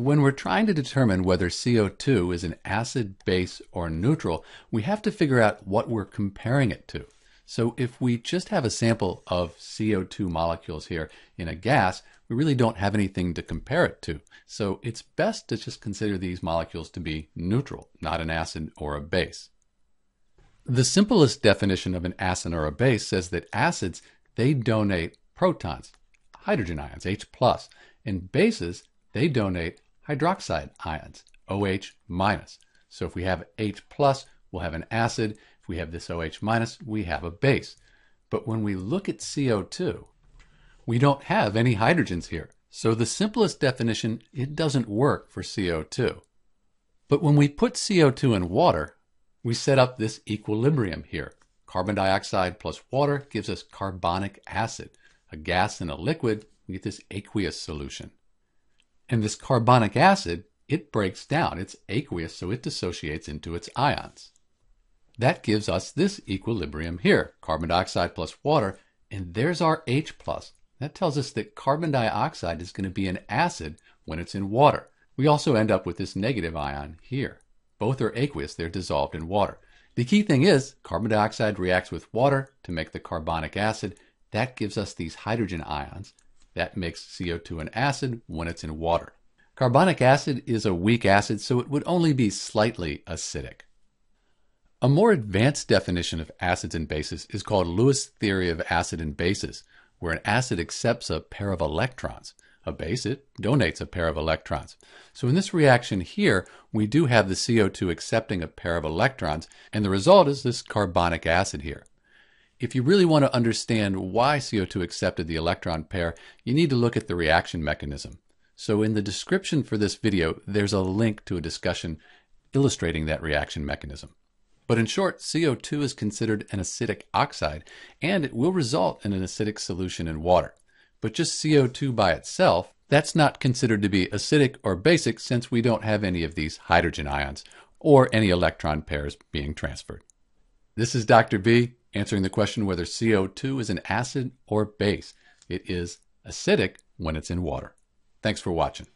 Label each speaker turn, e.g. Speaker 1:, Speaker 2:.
Speaker 1: When we're trying to determine whether CO2 is an acid, base, or neutral, we have to figure out what we're comparing it to. So if we just have a sample of CO2 molecules here in a gas, we really don't have anything to compare it to. So it's best to just consider these molecules to be neutral, not an acid or a base. The simplest definition of an acid or a base says that acids, they donate protons, hydrogen ions, H+, and bases, they donate hydroxide ions, OH minus. So if we have H plus, we'll have an acid. If we have this OH minus, we have a base. But when we look at CO2, we don't have any hydrogens here. So the simplest definition, it doesn't work for CO2. But when we put CO2 in water, we set up this equilibrium here. Carbon dioxide plus water gives us carbonic acid. A gas and a liquid, we get this aqueous solution. And this carbonic acid, it breaks down. It's aqueous, so it dissociates into its ions. That gives us this equilibrium here, carbon dioxide plus water, and there's our H+. plus. That tells us that carbon dioxide is going to be an acid when it's in water. We also end up with this negative ion here. Both are aqueous, they're dissolved in water. The key thing is carbon dioxide reacts with water to make the carbonic acid. That gives us these hydrogen ions. That makes CO2 an acid when it's in water. Carbonic acid is a weak acid, so it would only be slightly acidic. A more advanced definition of acids and bases is called Lewis' theory of acid and bases, where an acid accepts a pair of electrons. A base, it donates a pair of electrons. So in this reaction here, we do have the CO2 accepting a pair of electrons, and the result is this carbonic acid here. If you really want to understand why CO2 accepted the electron pair, you need to look at the reaction mechanism. So in the description for this video, there's a link to a discussion illustrating that reaction mechanism. But in short, CO2 is considered an acidic oxide, and it will result in an acidic solution in water. But just CO2 by itself, that's not considered to be acidic or basic since we don't have any of these hydrogen ions or any electron pairs being transferred. This is Dr. B answering the question whether CO2 is an acid or base. It is acidic when it's in water. Thanks for watching.